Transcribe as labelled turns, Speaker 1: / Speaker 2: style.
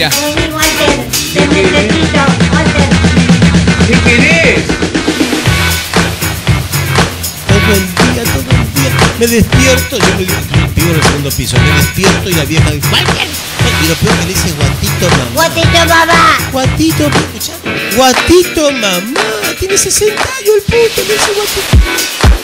Speaker 1: Mira.
Speaker 2: ¿Qué querés?
Speaker 3: Todo el día, todo el día. Me despierto, yo me vivo en el segundo piso, me despierto y la vieja dice, Walter. Y lo peor que le dice guatito mamá.
Speaker 4: Guatito, mamá!
Speaker 3: Guatito, escuchá. Guatito mamá. Tiene 60 años el puto, le dice guatito.